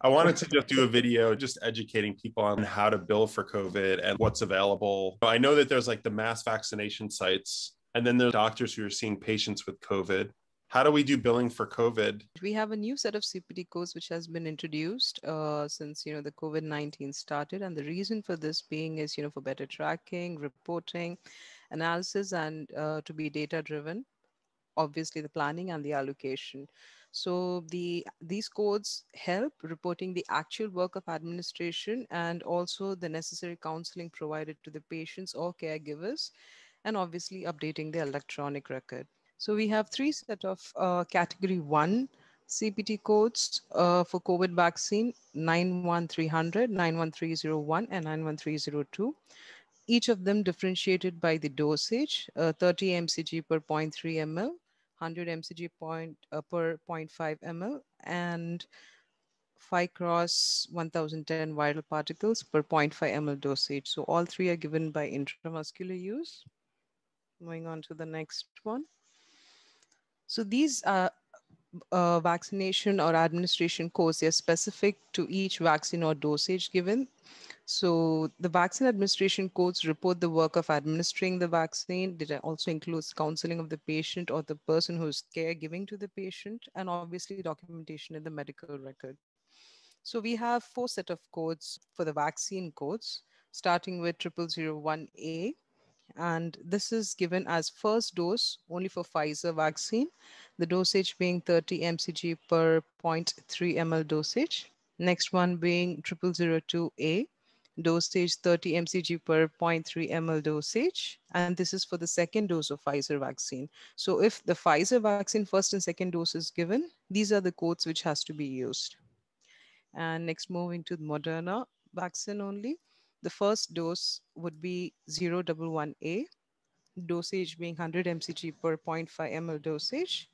I wanted to just do a video just educating people on how to bill for COVID and what's available. I know that there's like the mass vaccination sites, and then there's doctors who are seeing patients with COVID. How do we do billing for COVID? We have a new set of CPT codes which has been introduced uh, since you know the COVID nineteen started, and the reason for this being is you know for better tracking, reporting, analysis, and uh, to be data driven. Obviously, the planning and the allocation. So the these codes help reporting the actual work of administration and also the necessary counseling provided to the patients or caregivers, and obviously updating the electronic record. So we have three set of uh, category one CPT codes uh, for COVID vaccine 91300, 91301, and 91302. Each of them differentiated by the dosage, uh, 30 mcg per 0.3 ml, 100 mcg point, uh, per 0.5 ml, and 5 cross 1010 viral particles per 0.5 ml dosage. So all three are given by intramuscular use. Moving on to the next one. So these uh, uh, vaccination or administration codes, are specific to each vaccine or dosage given. So the vaccine administration codes report the work of administering the vaccine. It also includes counseling of the patient or the person who's caregiving to the patient, and obviously documentation in the medical record. So we have four set of codes for the vaccine codes, starting with 0001A, and this is given as first dose only for Pfizer vaccine, the dosage being 30 mcg per 0.3 ml dosage. Next one being 0002A, dosage 30 mcg per 0.3 ml dosage. And this is for the second dose of Pfizer vaccine. So if the Pfizer vaccine first and second dose is given, these are the codes which has to be used. And next moving to Moderna vaccine only. The first dose would be 011A, dosage being 100 mcg per 0.5 ml dosage.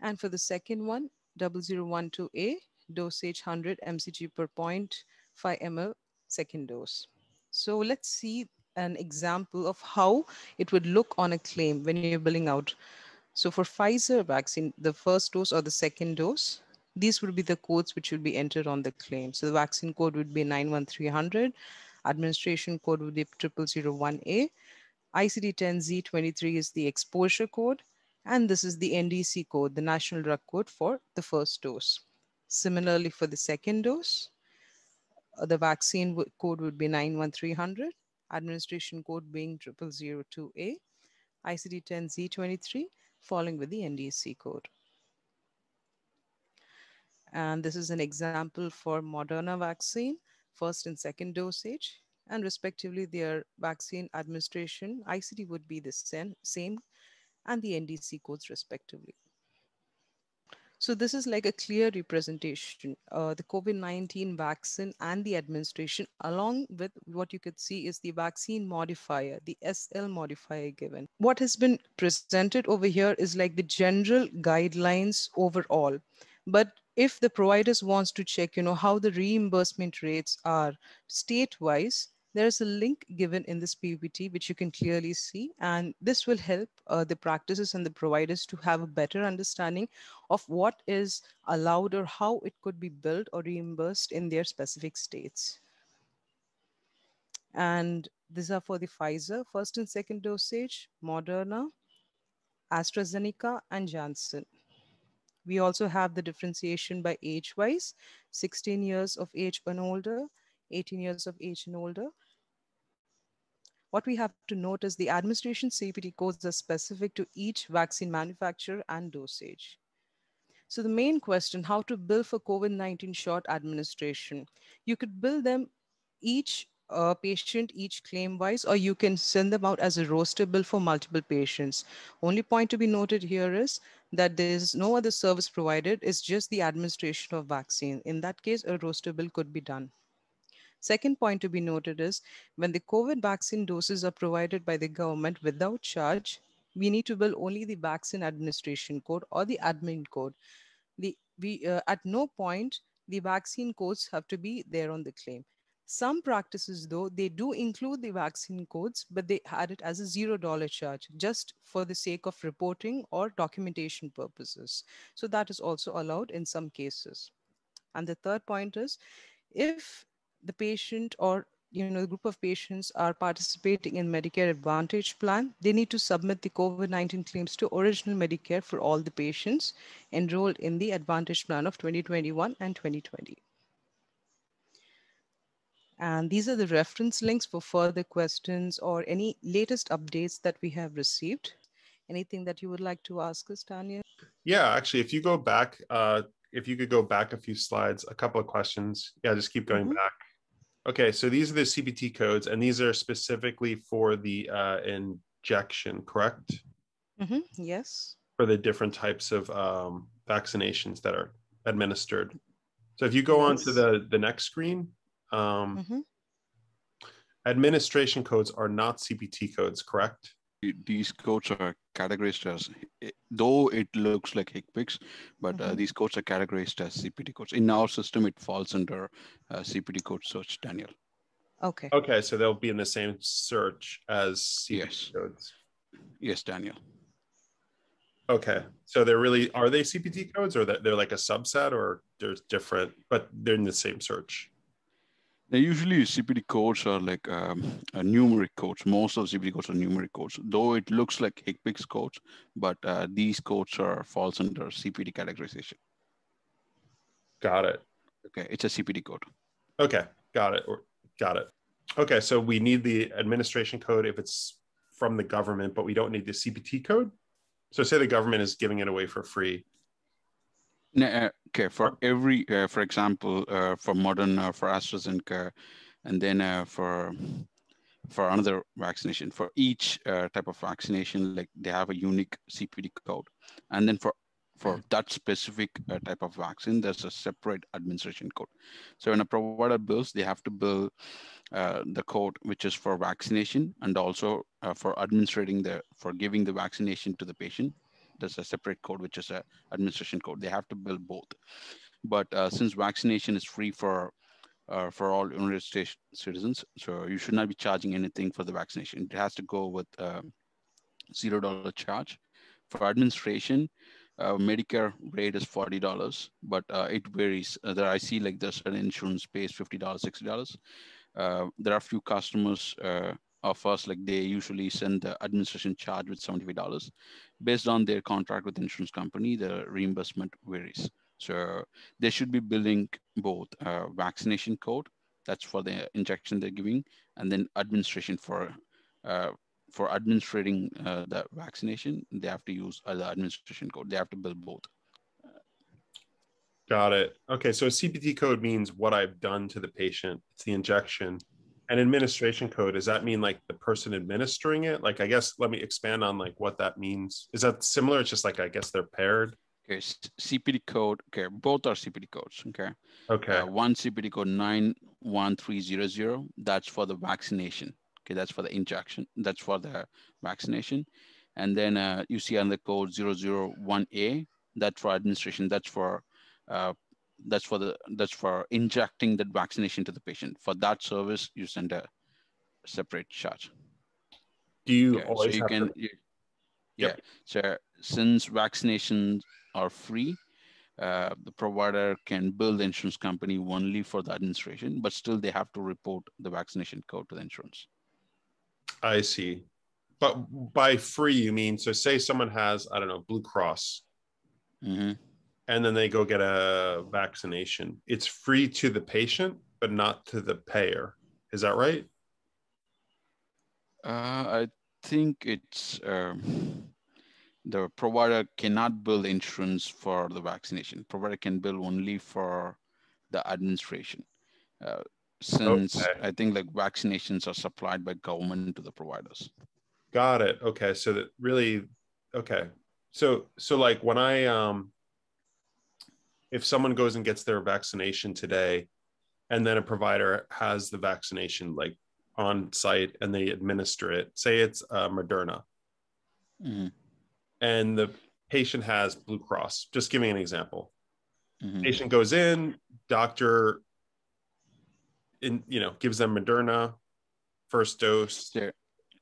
And for the second one, 0012A, dosage 100 mcg per 0.5 ml second dose. So let's see an example of how it would look on a claim when you're billing out. So for Pfizer vaccine, the first dose or the second dose, these would be the codes which will be entered on the claim. So the vaccine code would be 91300, administration code would be 0001A, ICD-10Z23 is the exposure code, and this is the NDC code, the national drug code for the first dose. Similarly, for the second dose, uh, the vaccine code would be 91300, administration code being 0002A, ICD-10Z23, following with the NDC code. And this is an example for Moderna vaccine, first and second dosage, and respectively their vaccine administration, ICD would be the same, and the NDC codes respectively. So this is like a clear representation. Uh, the COVID-19 vaccine and the administration, along with what you could see is the vaccine modifier, the SL modifier given. What has been presented over here is like the general guidelines overall. But if the providers wants to check, you know, how the reimbursement rates are state-wise, there is a link given in this PPT, which you can clearly see, and this will help uh, the practices and the providers to have a better understanding of what is allowed or how it could be billed or reimbursed in their specific states. And these are for the Pfizer first and second dosage, Moderna, AstraZeneca, and Janssen. We also have the differentiation by age-wise, 16 years of age and older, 18 years of age and older. What we have to note is the administration CPT codes are specific to each vaccine manufacturer and dosage. So the main question, how to bill for COVID-19 short administration. You could bill them each uh, patient each claim wise, or you can send them out as a roster bill for multiple patients. Only point to be noted here is that there is no other service provided, it's just the administration of vaccine. In that case, a roster bill could be done. Second point to be noted is when the COVID vaccine doses are provided by the government without charge, we need to bill only the vaccine administration code or the admin code. The, we, uh, at no point, the vaccine codes have to be there on the claim. Some practices, though, they do include the vaccine codes, but they had it as a $0 charge just for the sake of reporting or documentation purposes. So that is also allowed in some cases. And the third point is if the patient or you know, the group of patients are participating in Medicare Advantage plan, they need to submit the COVID-19 claims to original Medicare for all the patients enrolled in the Advantage plan of 2021 and 2020. And these are the reference links for further questions or any latest updates that we have received. Anything that you would like to ask us, Tanya? Yeah, actually, if you go back, uh, if you could go back a few slides, a couple of questions. Yeah, just keep going mm -hmm. back. Okay, so these are the CPT codes, and these are specifically for the uh, injection, correct? Mm-hmm. Yes. For the different types of um, vaccinations that are administered. So if you go yes. on to the, the next screen, um, mm-hmm. administration codes are not CPT codes, correct? these codes are categorized as, though it looks like HCPCS, but uh, mm-hmm. uh, these codes are categorized as CPT codes. In our system, it falls under uh, CPT code search, Daniel. Okay. Okay, so they'll be in the same search as CPT yes. codes. Yes, Daniel. Okay, so they're really are they CPT codes or that they're like a subset or they're different, but they're in the same search? Now, usually CPT codes are like um, numeric codes. Most of CPT codes are numeric codes, though it looks like HCPCS codes, but uh, these codes are falls under CPT categorization. Got it. Okay, it's a CPT code. Okay, got it. Got it. Okay, so we need the administration code if it's from the government, but we don't need the CPT code. So say the government is giving it away for free. Uh, okay, for every, uh, for example, uh, for Moderna, for AstraZeneca, and then uh, for for another vaccination, for each uh, type of vaccination, like they have a unique CPT code, and then for for that specific uh, type of vaccine, there's a separate administration code. So when a provider bills, they have to bill the code which is for vaccination and also for administrating the for giving the vaccination to the patient there's a separate code, which is a administration code. They have to build both. But uh, since vaccination is free for uh, for all United States citizens, so you should not be charging anything for the vaccination. It has to go with uh, zero dollar charge. For administration, uh, Medicare rate is forty dollars, but uh, it varies. Uh, there I see like there's an insurance pays fifty dollars, sixty dollars. Uh, there are a few customers uh, of us, like they usually send the administration charge with $75. Based on their contract with the insurance company, the reimbursement varies. So they should be billing both uh, vaccination code, that's for the injection they're giving, and then administration for uh, for administrating uh, the vaccination, they have to use uh, the administration code. They have to bill both. Got it. Okay, so a CPT code means what I've done to the patient. It's the injection an administration code does that mean like the person administering it? Like i guess let me expand on like what that means. Is that similar? It's just like i guess they're paired? Okay CPT code okay both are CPT codes okay? Okay. Uh, one CPT code 91300 that's for the vaccination okay that's for the injection that's for the vaccination. And then uh, you see on the code 001a that's for administration that's for uh, that's for the that's for injecting that vaccination to the patient. For that service, you send a separate charge. Do you okay, always so you can? To... You, yep. Yeah. So since vaccinations are free, uh, the provider can bill the insurance company only for the administration, but still they have to report the vaccination code to the insurance. I see. But by free, you mean so? Say someone has I don't know Blue Cross. Mm-hmm and then they go get a vaccination. It's free to the patient, but not to the payer. Is that right? Uh, I think it's um, the provider cannot bill insurance for the vaccination. Provider can bill only for the administration. Uh, since okay. I think like vaccinations are supplied by government to the providers. Got it. Okay. So that really, okay. So, so like when I, um, if someone goes and gets their vaccination today and then a provider has the vaccination like on site and they administer it say it's uh, moderna mm-hmm. and the patient has blue cross just giving an example mm-hmm. patient goes in doctor in you know gives them moderna first dose yeah,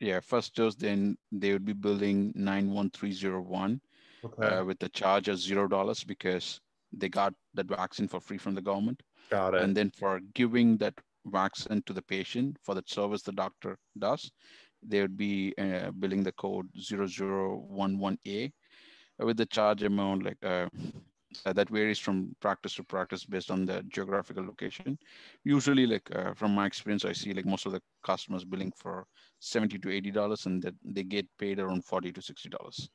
yeah first dose then they would be billing 91301 okay. uh, with the charge of zero dollars because they got that vaccine for free from the government. Got it. And then for giving that vaccine to the patient for that service the doctor does, they would be uh, billing the code 0011A with the charge amount like uh, uh, that varies from practice to practice based on the geographical location. Usually, like uh, from my experience, I see like most of the customers billing for seventy to eighty dollars, and that they get paid around forty to sixty dollars.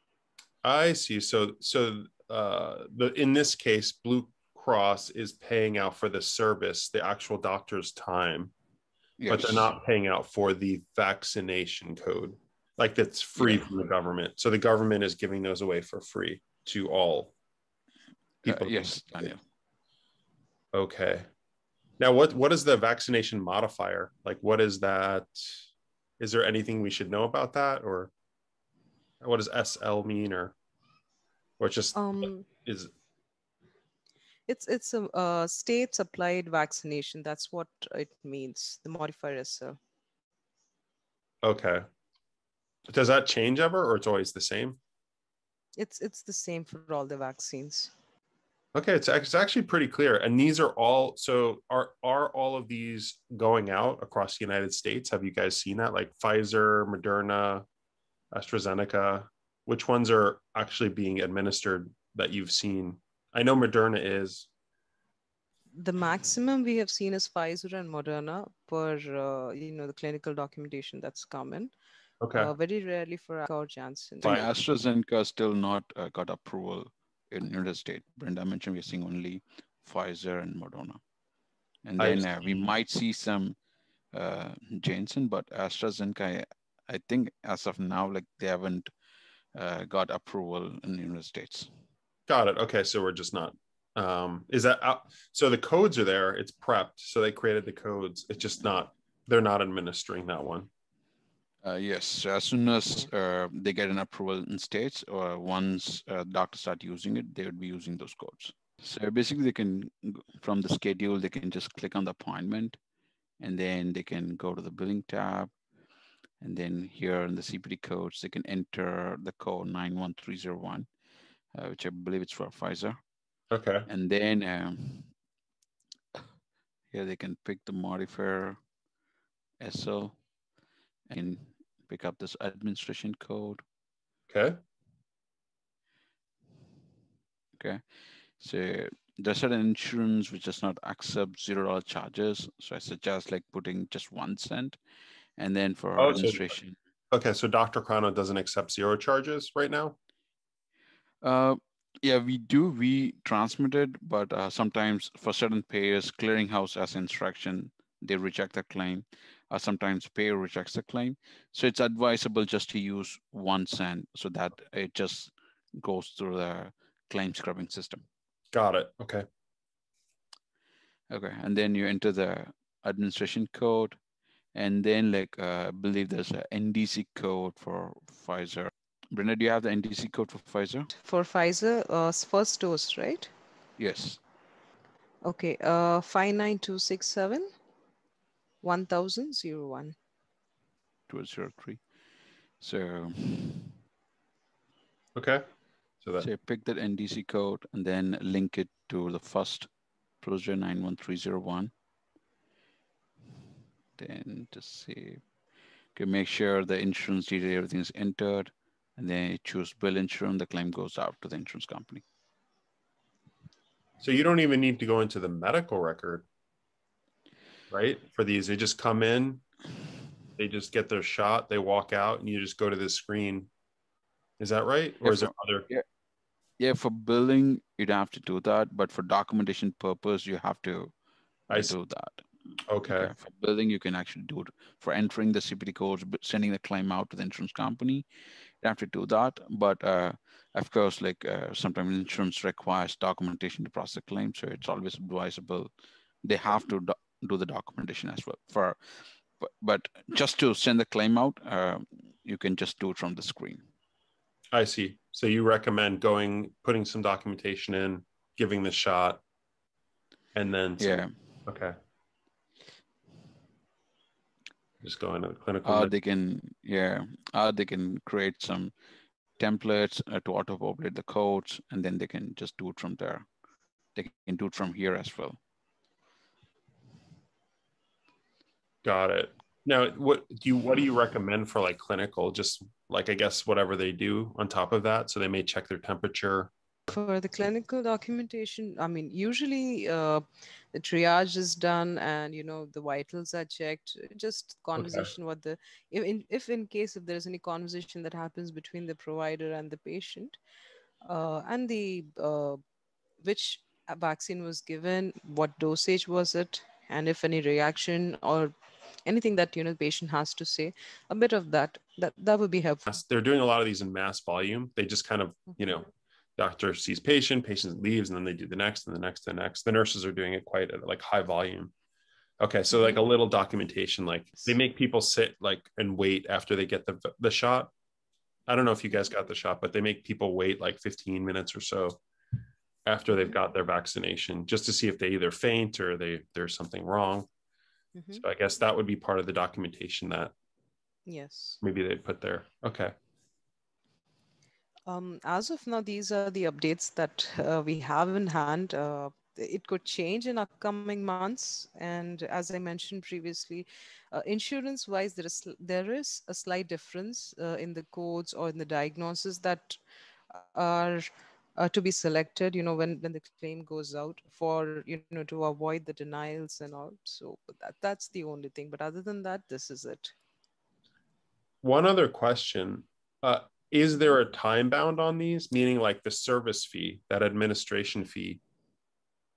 I see. So, so uh, the in this case, Blue Cross is paying out for the service, the actual doctor's time, yes. but they're not paying out for the vaccination code, like that's free yeah. from the government. So the government is giving those away for free to all people. Uh, yes, Daniel. Okay. Now, what what is the vaccination modifier? Like, what is that? Is there anything we should know about that, or what does SL mean, or or just um, is? It's it's a, states applied vaccination. That's what it means. The modifier is so. Okay. Does that change ever, or it's always the same? It's it's the same for all the vaccines. Okay, it's, it's actually pretty clear. And these are all so are are all of these going out across the United States? Have you guys seen that? Like Pfizer, Moderna, AstraZeneca, which ones are actually being administered that you've seen? I know Moderna is. The maximum we have seen is Pfizer and Moderna per uh, you know the clinical documentation that's common. Okay. Uh, very rarely for our Janssen. AstraZeneca still not uh, got approval in United States. Brenda mentioned we're seeing only Pfizer and Moderna. And then uh, we might see some uh, Janssen, but AstraZeneca, I, think as of now, like they haven't uh, got approval in the United States. Got it. Okay, so we're just not. Um, is that out? so? The codes are there. It's prepped, so they created the codes. It's just not. They're not administering that one. Uh, yes, so as soon as uh, they get an approval in states or once uh, doctors start using it, they would be using those codes. So basically they can, from the schedule, they can just click on the appointment and then they can go to the billing tab. And then here in the CPT codes, they can enter the code 91301, uh, which I believe it's for Pfizer. Okay. And then um, here they can pick the modifier SO and pick up this administration code. Okay. Okay. So there's certain insurance which does not accept zero dollar charges. So I suggest like putting just one cent. And then for oh, administration. So, okay. So DrChrono doesn't accept zero charges right now? Uh, yeah, we do. We transmitted, but uh, sometimes for certain payers, clearinghouse as instruction, they reject the claim uh, sometimes payer rejects the claim. So it's advisable just to use one cent so that it just goes through the claim scrubbing system. Got it. Okay. Okay. And then you enter the administration code. And then like, uh, I believe there's an NDC code for Pfizer. Brenda, do you have the NDC code for Pfizer? For Pfizer, uh, first dose, right? Yes. Okay, uh, 59267. 1001. 203. So, okay. So, that... so pick that NDC code and then link it to the first procedure 91301. Then just see. Okay, make sure the insurance detail, everything is entered, and then you choose bill insurance, the claim goes out to the insurance company. So you don't even need to go into the medical record right? For these, they just come in, they just get their shot, they walk out, and you just go to the screen. Is that right? Or yeah, is there other? Yeah. yeah, for billing, you'd have to do that, but for documentation purpose, you have to I do that. Okay. okay. For building, you can actually do it. For entering the CPT codes, sending the claim out to the insurance company, you have to do that. But uh, of course, like uh, sometimes insurance requires documentation to process a claim, so it's always advisable. They have to do do the documentation as well for but, but just to send the claim out uh, you can just do it from the screen i see so you recommend going putting some documentation in giving the shot and then yeah okay just going to the clinical uh, they can yeah uh, they can create some templates uh, to auto populate the codes and then they can just do it from there they can do it from here as well. Got it. Now, what do you what do you recommend for like clinical? Just like I guess whatever they do on top of that. So they may check their temperature. For the clinical documentation, I mean, usually uh, the triage is done and you know the vitals are checked. Just conversation okay. what the if in if in case if there's any conversation that happens between the provider and the patient, uh, and the uh, which vaccine was given, what dosage was it, and if any reaction or anything that you know the patient has to say a bit of that that that would be helpful they're doing a lot of these in mass volume they just kind of you know doctor sees patient patient leaves and then they do the next and the next and the next the nurses are doing it quite at like high volume okay so like a mm-hmm. little documentation like they make people sit like and wait after they get the the shot i don't know if you guys got the shot but they make people wait like 15 minutes or so after they've got their vaccination just to see if they either faint or they there's something wrong Mm-hmm. So I guess that would be part of the documentation that yes maybe they'd put there. Okay. Um, as of now, these are the updates that uh, we have in hand. Uh, it could change in upcoming months, and as I mentioned previously, uh, insurance-wise, there is there is a slight difference uh, in the codes or in the diagnosis that are uh, to be selected you know when when the claim goes out for you know to avoid the denials and all. So that that's the only thing. But other than that this is it. One other question. Uh, is there a time bound on these? Meaning like the service fee that administration fee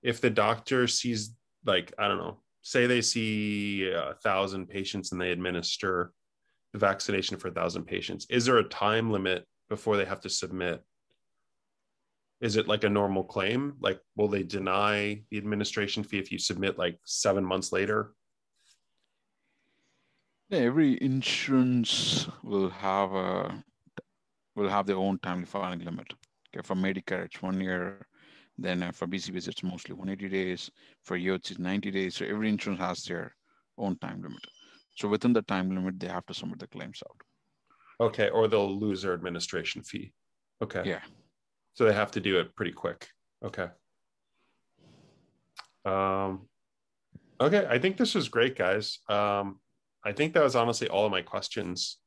if the doctor sees like i don't know say they see a thousand patients and they administer the vaccination for a thousand patients is there a time limit before they have to submit? Is it like a normal claim? Like will they deny the administration fee if you submit like seven months later? Yeah, every insurance will have a will have their own timely filing limit okay for medicare it's one year. Then uh, for bcbs it's mostly 180 days. For yots it's 90 days. So every insurance has their own time limit. So within the time limit they have to submit the claims out. Okay or they'll lose their administration fee. Okay. Yeah. So they have to do it pretty quick. Okay. Um, okay, I think this was great, guys. Um, I think that was honestly all of my questions.